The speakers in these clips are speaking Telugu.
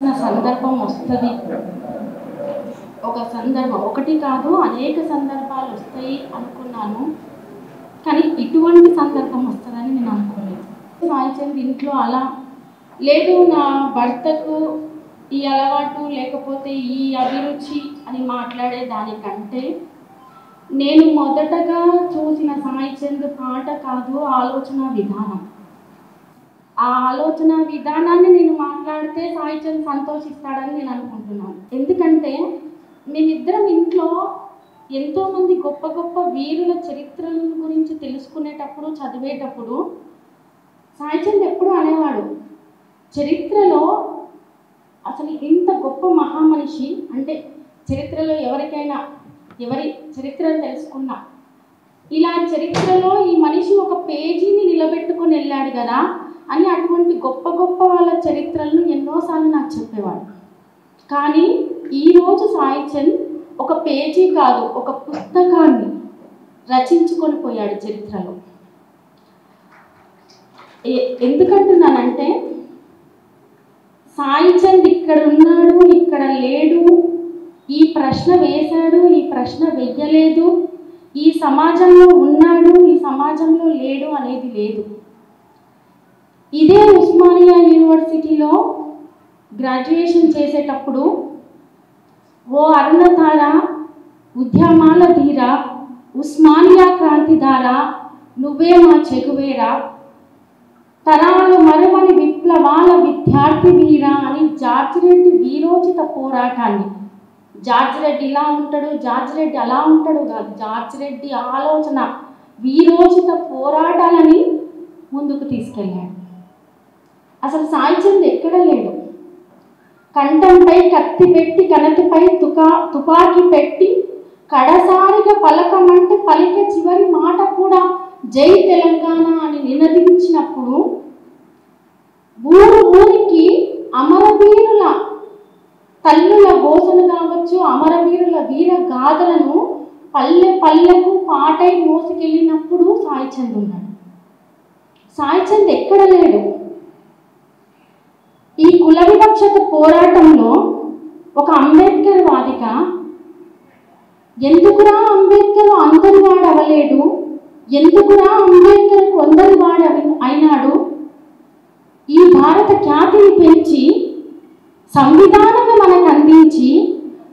నా సందర్భం వస్తుంది. ఒక సందర్భం ఒకటి కాదు అనేక సందర్భాలు వస్తాయి అనుకున్నాను. కానీ ఇటువంటి సందర్భం వస్తుందని నేను అనుకోలేదు. సాయిచంద్ ఇంట్లో అలా లేదు నా భర్తకు ఈ అలవాటు లేకపోతే ఈ అభిరుచి అని మాట్లాడే దానికంటే నేను మొదటగా చూసిన సాయిచంద్ పాట కాదు ఆలోచన విధానం. ఆ ఆలోచన విధానాన్ని నేను మాట్లాడితే సాయిచంద్ సంతోషిస్తాడని నేను అనుకుంటున్నాను. ఎందుకంటే మేమిద్దరం ఇంట్లో ఎంతోమంది గొప్ప గొప్ప వీరుల చరిత్రల గురించి తెలుసుకునేటప్పుడు చదివేటప్పుడు సాయిచంద్ ఎప్పుడు అనేవాడు చరిత్రలో అసలు ఇంత గొప్ప మహామనిషి అంటే చరిత్రలో ఎవరికైనా ఎవరి చరిత్రను తెలుసుకున్నా ఇలా చరిత్రలో ఈ మనిషి ఒక పేజీని నిలబెట్టుకొని వెళ్ళాడు కదా అని అటువంటి గొప్ప గొప్ప వాళ్ళ చరిత్రలను ఎన్నోసార్లు నాకు చెప్పేవాడు. కానీ ఈరోజు సాయిచంద్ ఒక పేజీ కాదు ఒక పుస్తకాన్ని రచించుకొని పోయాడు చరిత్రలో. ఎ- ఎందుకంటున్నానంటే సాయిచంద్ ఇక్కడ ఉన్నాడు ఇక్కడ లేడు ఈ ప్రశ్న వేశాడు ఈ ప్రశ్న వెయ్యలేదు ఈ సమాజంలో ఉన్నాడు ఈ సమాజంలో లేడు అనేది లేదు. ఇదే ఉస్మానియా యూనివర్సిటీలో గ్రాడ్యుయేషన్ చేసేటప్పుడు ఓ అరుణధార ఉద్యమాల ధీర ఉస్మానియా క్రాంతిధార నువ్వే మా చెగువేరా తరాలు మరువని విప్లవాల విద్యార్థి వీరా అని జార్జిరెడ్డి వీరోచిత పోరాటాన్ని. జార్జిరెడ్డి ఇలా ఉంటాడు జార్జిరెడ్డి అలా ఉంటాడు కాదు జార్జిరెడ్డి ఆలోచన వీరోచిత పోరాటాలని ముందుకు తీసుకెళ్ళాడు. అసలు సాయిచంద్ ఎక్కడ లేడు? కంఠంపై కత్తి పెట్టి కనతిపై తుకా తుపాకీ పెట్టి కడసారిగా పలకమంటే పలికే చివరి మాట కూడా జై తెలంగాణ అని నినదించినప్పుడు ఊరు ఊరికి అమరవీరుల తల్లుల గోసలు కావచ్చు అమరవీరుల వీర గాథలను పల్లె పల్లెకు పాటై మోసుకెళ్ళినప్పుడు సాయిచంద్ ఉన్నాడు. సాయిచంద్ ఎక్కడ లేడు? ఈ కుల వివక్షత పోరాటంలో ఒక అంబేద్కర్ వాదిక. ఎందుకురా అంబేద్కర్ అందరి వాడు ఎందుకురా అంబేద్కర్ కొందరి వాడు అయినాడు? ఈ భారత ఖ్యాతిని పెంచి సంవిధానము మనకు అందించి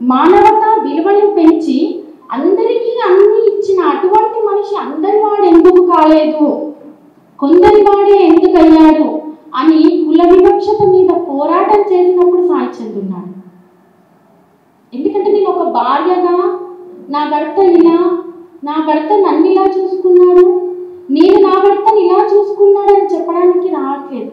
మానవత విలువలు పెంచి అందరికీ అన్ని ఇచ్చిన అటువంటి మనిషి అందరి వాడు ఎందుకు కాలేదు? కొందరి వాడే ఎందుకు అయ్యాడు అని కుల వివక్షత మీద పోరాటం చేసినప్పుడు సాయిచంద్ ఉన్నాడు ఎందుకంటే నేను ఒక భార్యగా నా భర్త ఇలా నా భర్త నన్ను ఇలా చూసుకున్నాడు. నేను నా భర్తను ఇలా చూసుకున్నాడని చెప్పడానికి రావట్లేదు.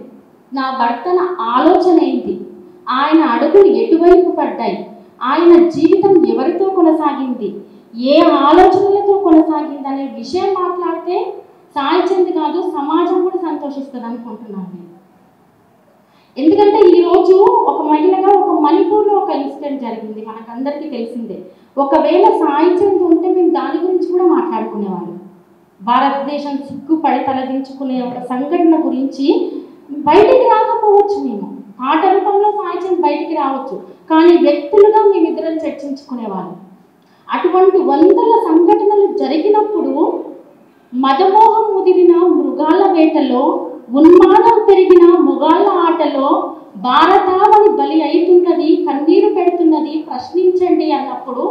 నా భర్తన ఆలోచన ఏంటి? ఆయన అడుగులు ఎటువైపు పడ్డాయి? ఆయన జీవితం ఎవరితో కొనసాగింది? ఏ ఆలోచనలతో కొనసాగింది అనే విషయం మాట్లాడితే సాయిచంద్ కాదు సమాజం కూడా సంతోషిస్తుంది అనుకుంటున్నాను నేను. ఎందుకంటే ఈరోజు ఒక మహిళగా ఒక మణిపూర్లో ఒక ఇన్సిడెంట్ జరిగింది. మనకందరికీ తెలిసిందే. ఒకవేళ సాయిచంద్ ఉంటే మేము దాని గురించి కూడా మాట్లాడుకునేవాళ్ళం. భారతదేశం సిగ్గుపడి తలదించుకునే ఒక సంఘటన గురించి బయటికి రాకపోవచ్చు మేము. పాట రూపంలో సాయిచంద్ బయటికి రావచ్చు. కానీ వ్యక్తులుగా మేమిద్దరం చర్చించుకునేవాళ్ళం. అటువంటి వందల సంఘటనలు జరిగినప్పుడు మదమోహం ముదిరిన మృగాల వేటలో ఉన్మాదం పెరిగిన మృగాల ఆటలో భారతావని బలి అవుతున్నది కన్నీరు పెడుతున్నది ప్రశ్నించండి అన్నప్పుడు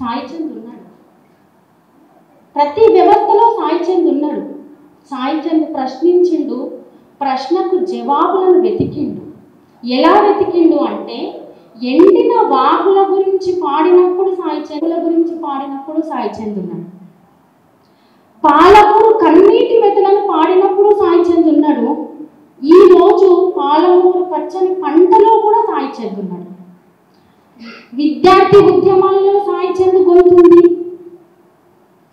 సాయిచంద్ ఉన్నాడు ప్రతి వ్యవస్థలో సాయిచంద్ ఉన్నాడు సాయిచంద్ ప్రశ్నించిండు ప్రశ్నకు జవాబులను వెతికిండు. ఎలా వెతికిండు అంటే ఎండిన వాగుల గురించి పాడినప్పుడు సాయిచందుల గురించి పాడినప్పుడు సాయిచంద్ ఉన్నాడు పాలకూరు కన్నీటి వెతలను పాడినప్పుడు సాయిచంద్ ఉన్నాడు ఈ రోజు పాలమూరు పచ్చని పంటలో కూడా సాయి ఉన్నాడు విద్యార్థి ఉద్యమాల్లో సాయిచంద్ గొంతుంది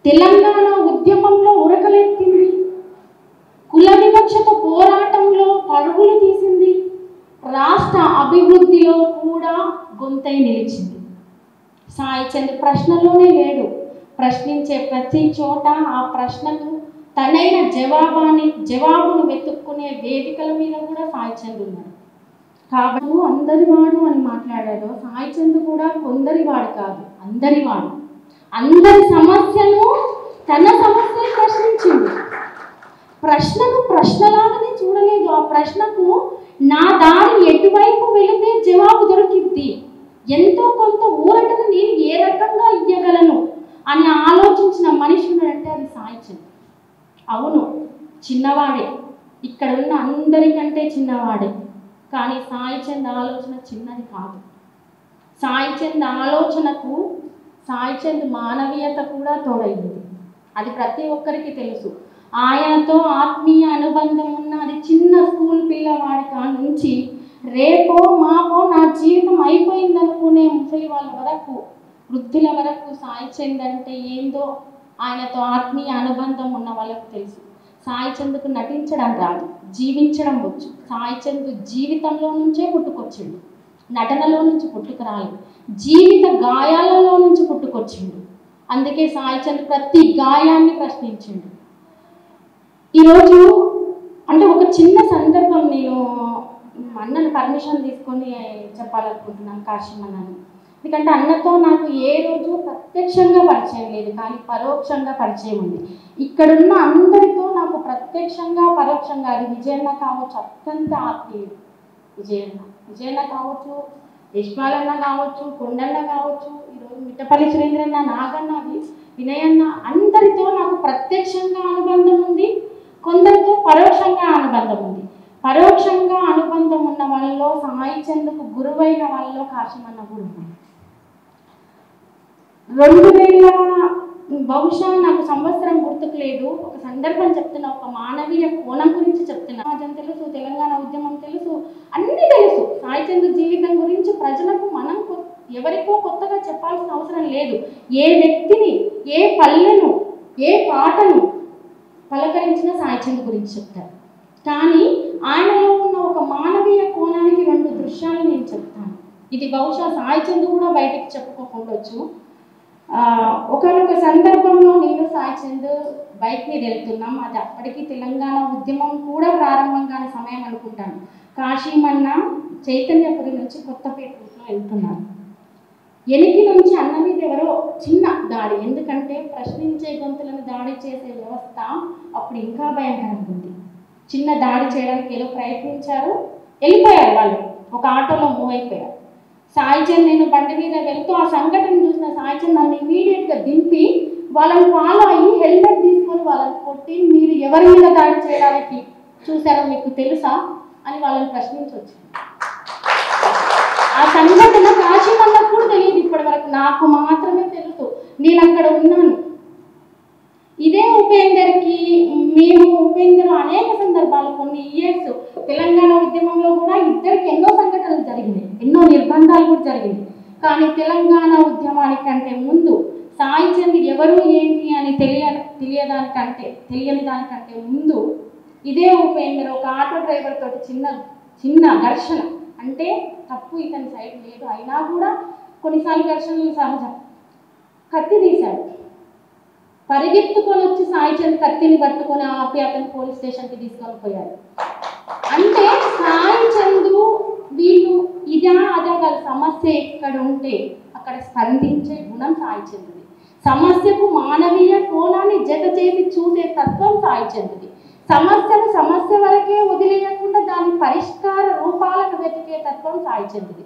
తెలంగాణ ఉద్యమంలో ఉరకలెత్తింది. కుల వివక్షత పోరాటంలో పరుగులు తీసింది. రాష్ట్ర అభివృద్ధిలో కూడా గొంతై నిలిచింది. సాయిచంద్ ప్రశ్నలోనే లేడు. ప్రశ్నించే ప్రతి చోట ఆ ప్రశ్నకు తనైన జవాబాన్ని జవాబును వెతుక్కునే వేదికల మీద కూడా సాయిచంద్ ఉన్నాడు. కాబట్టి అందరివాడు అని మాట్లాడాడు సాయి చంద్ కూడా కొందరివాడు కాదు అందరివాడు అందరి సమస్యను తన సమస్య ప్రశ్నించింది ప్రశ్నను ప్రశ్నలాగానే చూడలేదు. ఆ ప్రశ్నకు నా దారి ఎటువైపు వెళితే జవాబు దొరికిద్ది? ఎంతో కొంత ఊరటను నేను ఏ రకంగా ఇయ్యగలను? అని ఆలోచించిన మనిషి ఉన్నాడంటే అది సాయి చంద్ర అవును చిన్నవాడే. ఇక్కడ ఉన్న అందరికంటే చిన్నవాడే. కానీ సాయిచంద్ ఆలోచన చిన్నది కాదు. సాయిచంద్ ఆలోచనకు సాయిచంద్ మానవీయత కూడా తోడైంది అది ప్రతి ఒక్కరికి తెలుసు. ఆయనతో ఆత్మీయ అనుబంధం ఉన్న అది చిన్న స్కూల్ పిల్లవాడి కాడ నుంచి రేపో మాపో నా జీవితం అయిపోయిందనుకునే ముసలి వాళ్ళ వరకు వృద్ధుల వరకు సాయి చంద్ అంటే ఏందో ఆయనతో ఆత్మీయ అనుబంధం ఉన్న వాళ్ళకు తెలుసు. సాయి చంద్కు నటించడం రాదు జీవించడం వచ్చు. సాయి చంద్ జీవితంలో నుంచే పుట్టుకొచ్చిండు నటనలో నుంచి పుట్టుకురాలి జీవిత గాయాలలో నుంచి పుట్టుకొచ్చిండు. అందుకే సాయి చంద్ ప్రతి గాయాన్ని ప్రశ్నించిండు. ఈరోజు అంటే ఒక చిన్న సందర్భం నేను అన్నను పర్మిషన్ తీసుకొని చెప్పాలనుకుంటున్నాను కాశీమన్నాను ఎందుకంటే అన్నతో నాకు ఏ రోజు ప్రత్యక్షంగా పరిచయం లేదు కానీ పరోక్షంగా పరిచయం ఉంది. ఇక్కడున్న అందరితో నాకు ప్రత్యక్షంగా పరోక్షంగా అది విజయన్న కావచ్చు అత్యంత ఆత్మీయుడు విజయన్న. విజయన్న కావచ్చు యశ్మాలన్న కావచ్చు కొండన్న కావచ్చు ఈరోజు మిట్టపల్లి సురేంద్రన్న నాగన్న అది వినయన్న అందరితో నాకు ప్రత్యక్షంగా అనుబంధం ఉంది. కొందరితో పరోక్షంగా అనుబంధం ఉంది. పరోక్షంగా అనుబంధం ఉన్న వాళ్ళలో సాయి చంద్కు గురువైన వాళ్ళలో కాశమన్న కూడా రెండు వేల బహుశా నాకు సంవత్సరం గుర్తుకు లేదు ఒక సందర్భం చెప్తున్నా ఒక మానవీయ కోణం గురించి చెప్తున్నా. సమాజం తెలుసు తెలంగాణ ఉద్యమం తెలుసు అన్ని తెలుసు. సాయిచంద్ర జీవితం గురించి ప్రజలకు మనం ఎవరికో కొత్తగా చెప్పాల్సిన అవసరం లేదు. ఏ వ్యక్తిని ఏ పల్లెను ఏ పాటను పలకరించిన సాయిచంద్ గురించి చెప్తారు. కానీ ఆయనలో ఉన్న ఒక మానవీయ కోణానికి రెండు దృశ్యాలు నేను చెప్తాను. ఇది బహుశా సాయిచంద్ కూడా బయటకు చెప్పుకోకుండొచ్చు ఒకనొక సందర్భంలో నేను సాయి చంద్ బైక్ మీద వెళ్తున్నాం. అది అప్పటికి తెలంగాణ ఉద్యమం కూడా ప్రారంభం కాని సమయం అనుకుంటాను. కాశీమన్న చైతన్యపురి నుంచి కొత్తపేట రూట్లో వెళ్తున్నారు. ఎనికి నుంచి అన్న మీద ఎవరో చిన్న దాడి ఎందుకంటే ప్రశ్నించే గొంతులను దాడి చేసే వ్యవస్థ అప్పుడు ఇంకా భయంకరంగా ఉంది. చిన్న దాడి చేయడానికి ఏదో ప్రయత్నించారు వెళ్ళిపోయారు వాళ్ళు. ఒక ఆటోలో మూవ్ అయిపోయారు. సాయిచంద్ నేను బండి మీద వెళ్తూ ఆ సంఘటన చూసిన సాయిచంద్ నన్ను ఇమీడియట్గా దింపి వాళ్ళని ఫాలో అయ్యి హెల్మెట్ తీసుకొని వాళ్ళని కొట్టి మీరు ఎవరి మీద దాడి చేయడానికి చూసారో మీకు తెలుసా అని వాళ్ళని ప్రశ్నించవచ్చు ఆ సంఘటన కాశీమల్లకు కూడా తెలియదు ఇప్పటి వరకు నాకు మాత్రమే తెలుసు. నేను అక్కడ ఉన్నాను. ఇదే ఉపేందర్కి మేము ఉపేందర్ అనేక సందర్భాలు కొన్ని ఇయర్స్ తెలంగాణ ఉద్యమంలో కూడా ఇద్దరికి ఎన్నో సంఘటనలు జరిగినాయి ఎన్నో నిర్బంధాలు కూడా జరిగినాయి. కానీ తెలంగాణ ఉద్యమానికంటే ముందు సాయిచంద్ ఎవరు ఏంటి అని తెలియ తెలియదానికంటే తెలియని దానికంటే ముందు ఇదే ఉపేందర్ ఒక ఆటో డ్రైవర్ తోటి చిన్న చిన్న ఘర్షణ. అంటే తప్పు ఇతని సైడ్ లేదు. అయినా కూడా కొన్నిసార్లు ఘర్షణలు సహజం. కత్తి తీశాడు. పరిగెత్తుకొని వచ్చి సాయి చంద్ కత్తిని పట్టుకొని ఆపి అతను పోలీస్ స్టేషన్కి తీసుకొని అంటే సాయి చందు వీళ్ళు ఇదా అదా కాదు సమస్య ఎక్కడ ఉంటే అక్కడ స్పందించే గుణం సాయి చంద్రుది సమస్యకు మానవీయ కోణాన్ని జత చేసి చూసే తత్వం సాయి చంద్రుది సమస్యను సమస్య వరకే వదిలేయకుండా దాని పరిష్కార రూపాలకు వెతికే తత్వం సాయి చంద్రుది